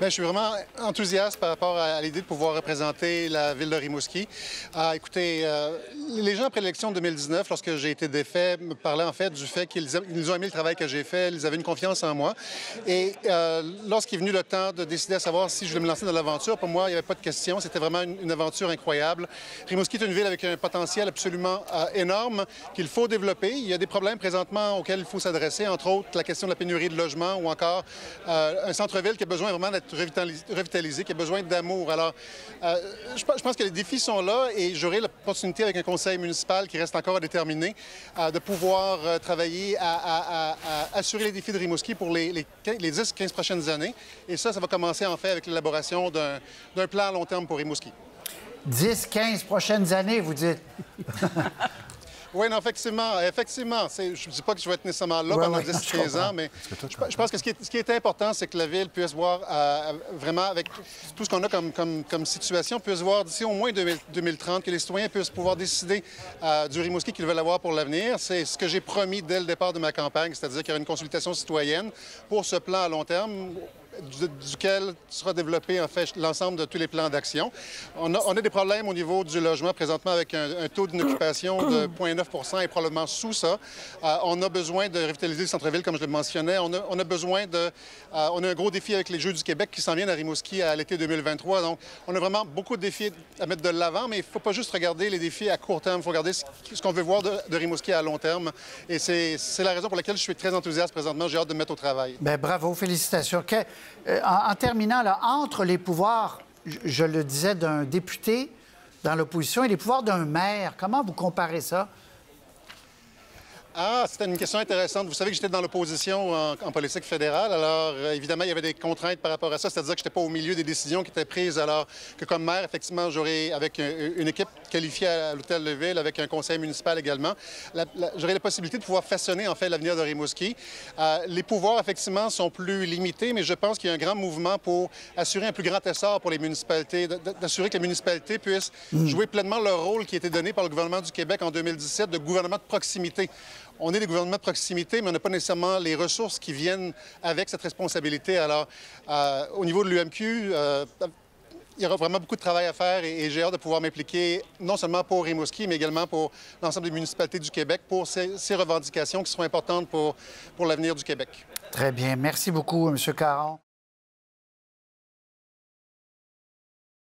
Bien, je suis vraiment enthousiaste par rapport à l'idée de pouvoir représenter la ville de Rimouski. Ah, écoutez, euh, les gens après l'élection de 2019, lorsque j'ai été défait, me parlaient en fait du fait qu'ils ont aimé le travail que j'ai fait, ils avaient une confiance en moi. Et euh, lorsqu'il est venu le temps de décider à savoir si je voulais me lancer dans l'aventure, pour moi, il n'y avait pas de question. C'était vraiment une, aventure incroyable. Rimouski est une ville avec un potentiel absolument euh, énorme qu'il faut développer. Il y a des problèmes présentement auxquels il faut s'adresser, entre autres la question de la pénurie de logement ou encore un centre-ville qui a besoin vraiment d'être revitalisé, qui a besoin d'amour. Alors, euh, je, pense que les défis sont là et j'aurai l'opportunité avec un conseil municipal qui reste encore à déterminer euh, de pouvoir euh, travailler à, assurer les défis de Rimouski pour les, les, les 10-15 prochaines années. Et ça, ça va commencer en fait avec l'élaboration d'un plan à long terme pour Rimouski. 10-15 prochaines années, vous dites? Oui, non, effectivement. effectivement je ne dis pas que je vais être nécessairement là pendant 10-15 ans, mais je, pense que ce qui est, important, c'est que la Ville puisse voir euh, vraiment, avec tout ce qu'on a comme, comme, situation, puisse voir d'ici au moins 2030 que les citoyens puissent pouvoir décider euh, du Rimouski qu'ils veulent avoir pour l'avenir. C'est ce que j'ai promis dès le départ de ma campagne, c'est-à-dire qu'il y aura une consultation citoyenne pour ce plan à long terme duquel sera développé en fait l'ensemble de tous les plans d'action. On a, des problèmes au niveau du logement présentement avec un, taux d'occupation de 0,9 et probablement sous ça. Euh, on a besoin de revitaliser le centre-ville, comme je le mentionnais. On a, besoin de... Euh, on a un gros défi avec les Jeux du Québec qui s'en viennent à Rimouski à l'été 2023. Donc, on a vraiment beaucoup de défis à mettre de l'avant, mais il ne faut pas juste regarder les défis à court terme. Il faut regarder ce, qu'on veut voir de, Rimouski à long terme. Et c'est la raison pour laquelle je suis très enthousiaste présentement. J'ai hâte de me mettre au travail. Bien, bravo, félicitations. En, terminant, là, entre les pouvoirs, je, le disais, d'un député dans l'opposition et les pouvoirs d'un maire, comment vous comparez ça? Ah, c'était une question intéressante. Vous savez que j'étais dans l'opposition en, politique fédérale. Alors, euh, évidemment, il y avait des contraintes par rapport à ça, c'est-à-dire que je n'étais pas au milieu des décisions qui étaient prises. Alors que comme maire, effectivement, j'aurais, avec une, équipe qualifiée à l'Hôtel de Ville, avec un conseil municipal également, j'aurais la possibilité de pouvoir façonner, en fait, l'avenir de Rimouski. Euh, les pouvoirs, effectivement, sont plus limités, mais je pense qu'il y a un grand mouvement pour assurer un plus grand essor pour les municipalités, d'assurer que les municipalités puissent mm. jouer pleinement leur rôle qui a été donné par le gouvernement du Québec en 2017 de gouvernement de proximité on est des gouvernements de proximité, mais on n'a pas nécessairement les ressources qui viennent avec cette responsabilité. Alors, euh, au niveau de l'UMQ, euh, il y aura vraiment beaucoup de travail à faire et, j'ai hâte de pouvoir m'impliquer non seulement pour Rimouski, mais également pour l'ensemble des municipalités du Québec pour ces, revendications qui seront importantes pour, pour l'avenir du Québec. Très bien. Merci beaucoup, M. Caron.